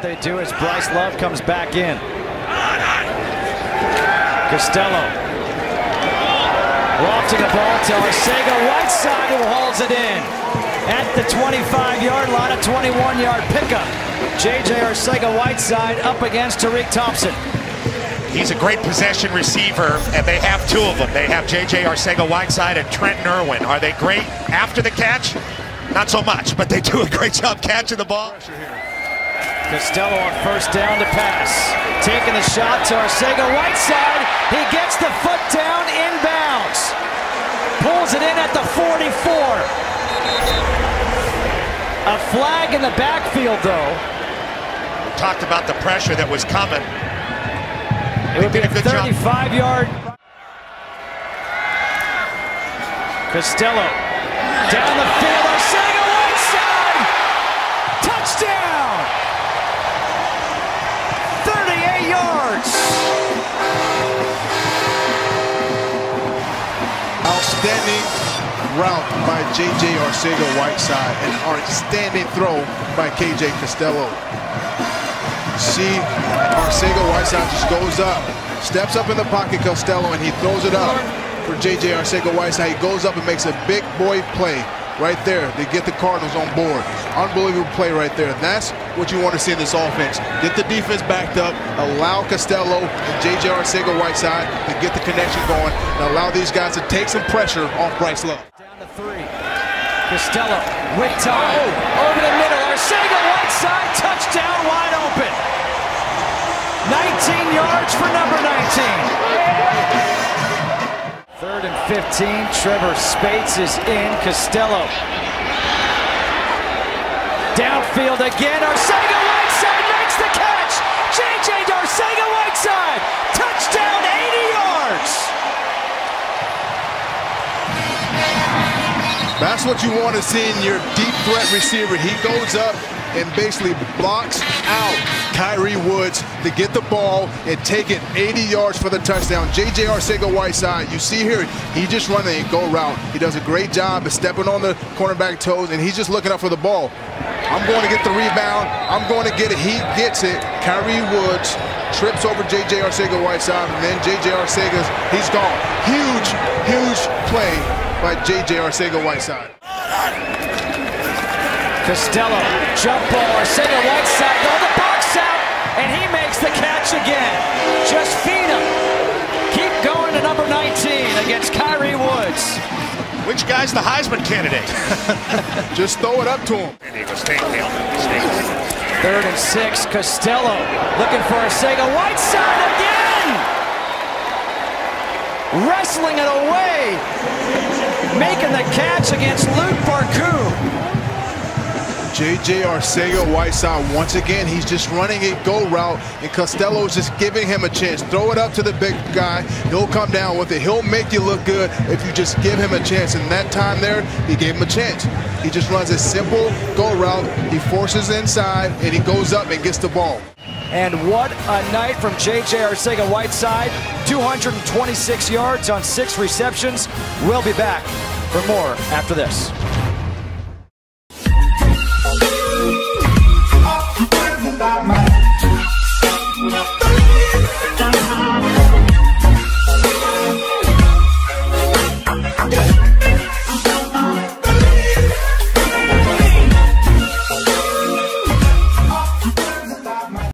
do as Bryce Love comes back in. Costello. Lofting the ball to Arcega Whiteside who hauls it in. At the 25-yard line, a 21-yard pickup. J.J. Arcega Whiteside up against Tariq Thompson. He's a great possession receiver, and they have two of them. They have J.J. Arcega-Whiteside and Trent Irwin. Are they great after the catch? Not so much, but they do a great job catching the ball. Costello on first down to pass. Taking the shot to Arcega-Whiteside. He gets the foot down inbounds. Pulls it in at the 44. A flag in the backfield, though. We talked about the pressure that was coming. It would be a 35-yard. Costello down the field. Arcega Whiteside. Touchdown. Outstanding route by J.J. Arcega Whiteside and outstanding throw by K.J. Costello. See, Arcega Whiteside just goes up, steps up in the pocket, Costello, and he throws it up for J.J. Arcega Whiteside. He goes up and makes a big boy play right there to get the Cardinals on board. Unbelievable play right there. That's what you want to see in this offense. Get the defense backed up, allow Costello and J.J. Arcega Whiteside to get the connection going, and allow these guys to take some pressure off Bryce Love. Down to three. Costello with time. Oh, over the middle. Arcega Whiteside. Touchdown wide open. 19 yards for number 19. Third and 15. Trevor Speights is in. Costello. Downfield again. Arcega Whiteside makes the catch. J.J. Arcega Whiteside. Touchdown 80 yards. That's what you want to see in your deep threat receiver. He goes up and basically blocks out Kyrie Woods to get the ball and take it 80 yards for the touchdown. J.J. Arcega Whiteside, you see here, he just running a go route. He does a great job of stepping on the cornerback toes, and he's just looking up for the ball. I'm going to get the rebound. I'm going to get it. He gets it. Kyrie Woods trips over J.J. Arcega Whiteside, and then J.J. Arcega's, he's gone. Huge, huge play by J.J. Arcega Whiteside. Costello, jump ball, Arcega Whiteside, throw the box out, and he makes the catch again. Just feed him. Keep going to number 19 against Kyrie Woods. Which guy's the Heisman candidate? Just throw it up to him. San Diego State, State. Third and six, Costello looking for Arcega Whiteside again. Wrestling it away. Making the catch against Luq Barcoo. J.J. Arcega Whiteside, once again, he's just running a go route, and Costello's just giving him a chance. Throw it up to the big guy. He'll come down with it. He'll make you look good if you just give him a chance. And that time there, he gave him a chance. He just runs a simple go route. He forces inside, and he goes up and gets the ball. And what a night from J.J. Arcega Whiteside. 226 yards on six receptions. We'll be back for more after this. Thank you.